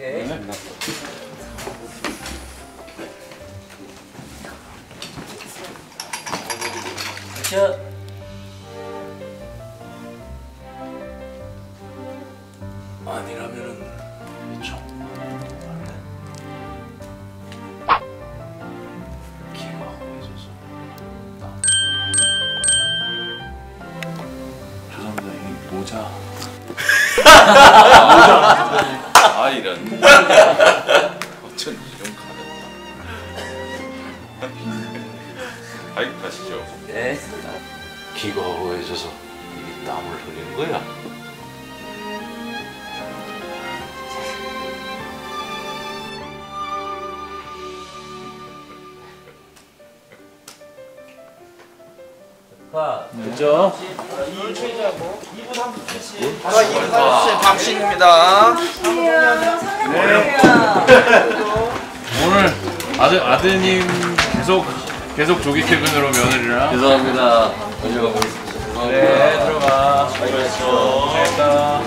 오케이. 자. 아니라면은 미쳐. 이 모자. 모자. 아 이런. 어쩐 이런 가렸다. 아이 가시죠. 네. 기가 호해져서 이게 땀을 흘리는 거야. 그죠? 방신입니다. 오늘 아들 아드님 계속 계속 조기 퇴근으로 며느리랑 죄송합니다. 먼저 가보겠습니다. 네 들어가. 고생했다.